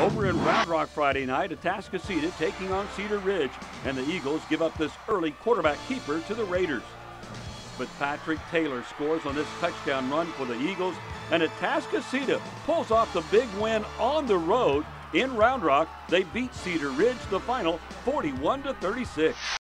Over in Round Rock Friday night, Atascocita taking on Cedar Ridge, and the Eagles give up this early quarterback keeper to the Raiders. But Patrick Taylor scores on this touchdown run for the Eagles, and Atascocita pulls off the big win on the road in Round Rock. They beat Cedar Ridge the final 41 to 36.